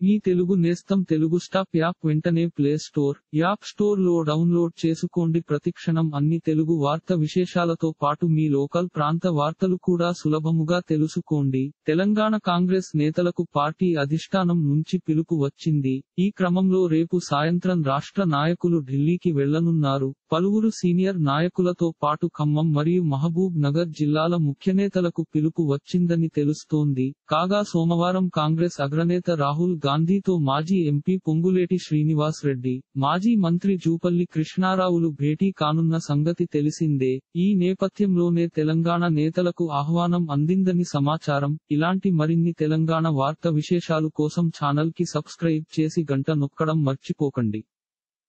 మీ తెలుగు నేస్తం Telugu stop app వెంటనే play store app స్టోర్లో డౌన్లోడ్ చేసుకోండి. ప్రతిక్షణం అన్ని తెలుగు వార్త విశేషాలతో పాటు మీ లోకల్ ప్రాంత వార్తలు కూడా సులభముగా తెలుసుకోండి. తెలంగాణ కాంగ్రెస్ నేతలకు పార్టీ అధిష్టానం నుంచి పిలుపు వచ్చింది. ఈ క్రమంలో రేపు సాయంత్రం రాష్ట్ర నాయకులు ఢిల్లీకి వెళ్ళనున్నారు పలువురు సీనియర్ నాయకులతో పాటు ఖమ్మం మరియు మహబూబ్ నగర్ జిల్లాల ముఖ్యనేతలకు పిలుపు వచ్చిందని తెలుస్తోంది. కాగా సోమవారం కాంగ్రెస్ అగ్రనేత రాహుల్ గాంధీతో మాజీ ఎంపీ పొంగులేటి శ్రీనివాస్ రెడ్డి మాజీ మంత్రి జూపల్లి కృష్ణారావులు భేటీ కానున్న సంగతి తెలిసిందే. ఈ నేపథ్యంలోనే తెలంగాణ నేతలకు ఆహ్వానం అందిందని సమాచారం. ఇలాంటి మరిన్ని తెలంగాణ వార్త విశేషాలు కోసం ఛానల్కి సబ్స్క్రైబ్ చేసి గంట నొక్కడం మర్చిపోకండి.